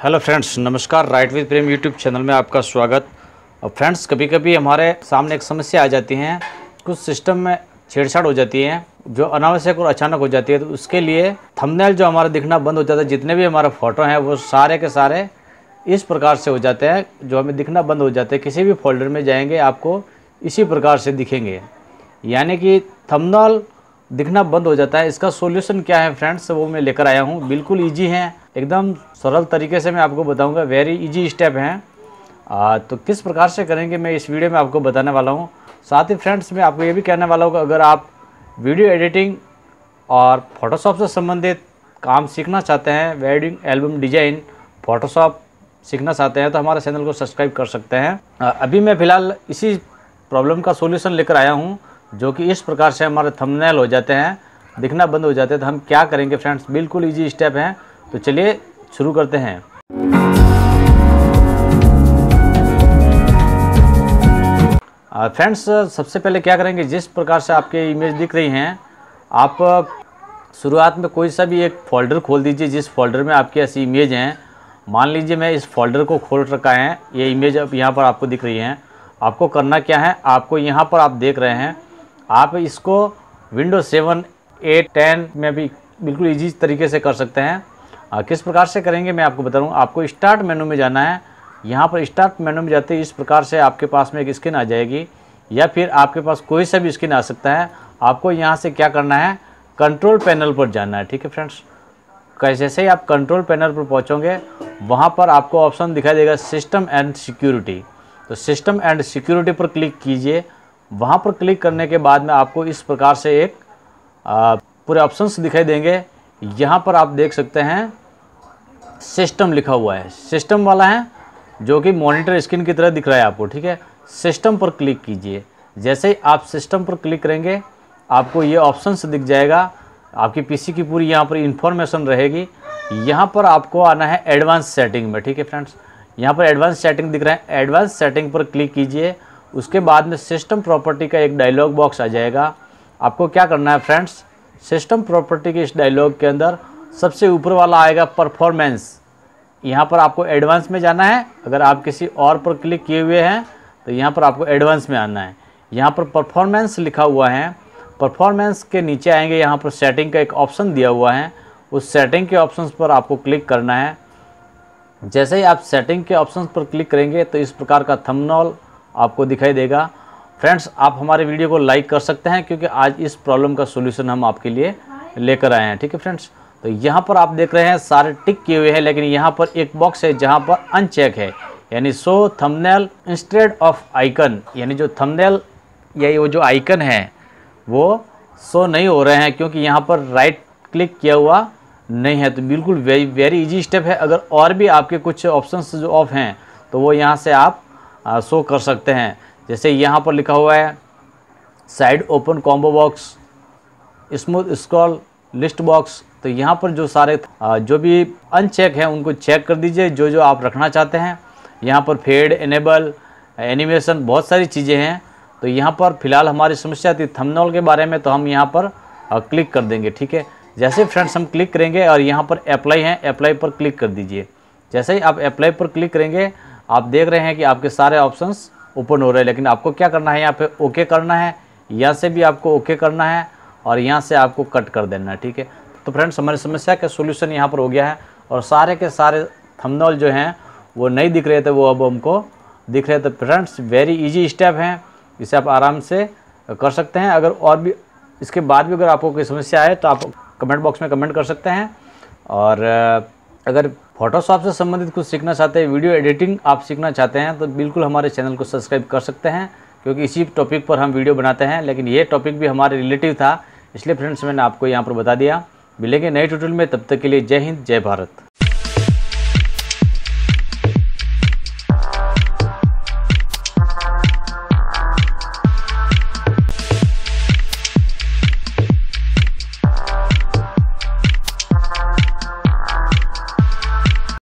Hello friends नमस्कार right with Prem YouTube channel में आपका स्वागत। और फ्रेंड्स कभी कभी हमारे सामने एक समस्या आ जाती है, कुछ सिस्टम में छेड़छाड़ हो जाती है, जो अनावश्यक और अचानक हो जाती है तो उसके लिए थंबनेल जो हमारा दिखना बंद हो जाता है, जितने भी हमारे फ़ोटो हैं, वो सारे के सारे इस प्रकार से हो जाते हैं, जो हमें दिखना बंद हो जाते हैं। किसी भी फोल्डर में जाएँगे, आपको इसी प्रकार से दिखेंगे। यानी कि थंबनेल दिखना बंद हो जाता है। इसका सॉल्यूशन क्या है फ्रेंड्स वो मैं लेकर आया हूँ। बिल्कुल इजी है। एकदम सरल तरीके से मैं आपको बताऊँगा वेरी इजी स्टेप हैं। तो किस प्रकार से करेंगे, मैं इस वीडियो में आपको बताने वाला हूँ। साथ ही फ्रेंड्स मैं आपको ये भी कहने वाला हूँ अगर आप वीडियो एडिटिंग और फोटोशॉप से संबंधित काम सीखना चाहते हैं वेडिंग एल्बम डिज़ाइन फोटोशॉप सीखना चाहते हैं तो हमारे चैनल को सब्सक्राइब कर सकते हैं। अभी मैं फ़िलहाल इसी प्रॉब्लम का सोल्यूशन लेकर आया हूँ, जो कि इस प्रकार से हमारे थंबनेल हो जाते हैं, दिखना बंद हो जाते हैं तो हम क्या करेंगे फ्रेंड्स बिल्कुल ईजी स्टेप हैं। तो चलिए शुरू करते हैं। फ्रेंड्स, सबसे पहले क्या करेंगे, जिस प्रकार से आपके इमेज दिख रही हैं, आप शुरुआत में कोई सा भी एक फ़ोल्डर खोल दीजिए, जिस फोल्डर में आपकी ऐसी इमेज हैं। मान लीजिए मैं इस फोल्डर को खोल रखा है, ये इमेज अब यहाँ पर आपको दिख रही है। आपको करना क्या है, आपको यहाँ पर आप देख रहे हैं, आप इसको विंडो सेवन एट टेन में भी बिल्कुल ईजी तरीके से कर सकते हैं। आ, किस प्रकार से करेंगे मैं आपको बता रहा हूँ। आपको स्टार्ट मेनू में जाना है। यहाँ पर स्टार्ट मेनू में जाते ही इस प्रकार से आपके पास में एक स्किन आ जाएगी। या फिर आपके पास कोई सा भी स्किन आ सकता है। आपको यहाँ से क्या करना है? कंट्रोल पैनल पर जाना है। ठीक है फ्रेंड्स जैसे ही आप कंट्रोल पैनल पर पहुँचोगे वहाँ पर आपको ऑप्शन दिखाई देगा सिस्टम एंड सिक्योरिटी तो सिस्टम एंड सिक्योरिटी पर क्लिक कीजिए। वहाँ पर क्लिक करने के बाद में आपको इस प्रकार से एक पूरे ऑप्शंस दिखाई देंगे। यहाँ पर आप देख सकते हैं सिस्टम लिखा हुआ है। सिस्टम वाला है जो कि मॉनिटर स्क्रीन की तरह दिख रहा है आपको, ठीक है? सिस्टम पर क्लिक कीजिए। जैसे ही आप सिस्टम पर क्लिक करेंगे, आपको ये ऑप्शंस दिख जाएगा। आपकी पीसी की पूरी यहाँ पर इंफॉर्मेशन रहेगी। यहाँ पर आपको आना है एडवांस सेटिंग में, ठीक है फ्रेंड्स? यहाँ पर एडवांस सेटिंग दिख रहा है। एडवांस सेटिंग पर क्लिक कीजिए। उसके बाद में सिस्टम प्रॉपर्टी का एक डायलॉग बॉक्स आ जाएगा। आपको क्या करना है फ्रेंड्स? सिस्टम प्रॉपर्टी के इस डायलॉग के अंदर सबसे ऊपर वाला आएगा परफॉर्मेंस। यहाँ पर आपको एडवांस में जाना है। अगर आप किसी और पर क्लिक किए हुए हैं तो यहाँ पर आपको एडवांस में आना है। यहाँ पर परफॉर्मेंस लिखा हुआ है। परफॉर्मेंस के नीचे आएँगे। यहाँ पर सेटिंग का एक ऑप्शन दिया हुआ है। उस सेटिंग के ऑप्शन पर आपको क्लिक करना है। जैसे ही आप सेटिंग के ऑप्शन पर क्लिक करेंगे तो इस प्रकार का थंबनेल आपको दिखाई देगा। फ्रेंड्स आप हमारे वीडियो को लाइक कर सकते हैं क्योंकि आज इस प्रॉब्लम का सोल्यूशन हम आपके लिए लेकर आए हैं। ठीक है फ्रेंड्स तो यहाँ पर आप देख रहे हैं सारे टिक किए हुए हैं, लेकिन यहाँ पर एक बॉक्स है जहाँ पर अनचेक है। यानी show thumbnail instead of icon यानी जो थंबनेल या वो जो आइकन है, वो शो नहीं हो रहे हैं, क्योंकि यहाँ पर राइट क्लिक किया हुआ नहीं है। तो बिल्कुल वेरी वेरी इजी स्टेप है। अगर और भी आपके कुछ ऑप्शंस जो ऑफ़ हैं तो वो यहाँ से आप शो कर सकते हैं। जैसे यहाँ पर लिखा हुआ है side open combo box smooth scroll list box तो यहाँ पर जो सारे जो भी अनचेक हैं, उनको चेक कर दीजिए, जो जो आप रखना चाहते हैं। यहाँ पर फेड एनेबल एनिमेशन, बहुत सारी चीज़ें हैं। तो यहाँ पर फ़िलहाल हमारी समस्या थी थंबनेल के बारे में तो हम यहाँ पर क्लिक कर देंगे, ठीक है? जैसे फ्रेंड्स हम क्लिक करेंगे, और यहाँ पर अप्लाई है, अप्लाई पर क्लिक कर दीजिए। जैसे ही आप अप्लाई पर क्लिक करेंगे, आप देख रहे हैं कि आपके सारे ऑप्शंस ओपन हो रहे हैं, लेकिन आपको क्या करना है, यहाँ पे ओके करना है, यहाँ से भी आपको ओके करना है। और यहाँ से आपको कट कर देना है, ठीक है? तो फ्रेंड्स, हमारी समस्या का सोल्यूशन यहाँ पर हो गया है और सारे के सारे थंबनेल जो हैं, वो नहीं दिख रहे थे, वो अब हमको दिख रहे थे फ्रेंड्स वेरी इजी स्टेप हैं। इसे आप आराम से कर सकते हैं। अगर और भी, इसके बाद भी अगर आपको कोई समस्या आए तो आप कमेंट बॉक्स में कमेंट कर सकते हैं। और अगर फोटोशॉप से संबंधित कुछ सीखना चाहते हैं वीडियो एडिटिंग आप सीखना चाहते हैं तो बिल्कुल हमारे चैनल को सब्सक्राइब कर सकते हैं। क्योंकि इसी टॉपिक पर हम वीडियो बनाते हैं, लेकिन ये टॉपिक भी हमारे रिलेटिव था। इसलिए फ्रेंड्स, मैंने आपको यहाँ पर बता दिया। मिलेंगे नए ट्यूटोरियल में, तब तक के लिए जय हिंद, जय भारत।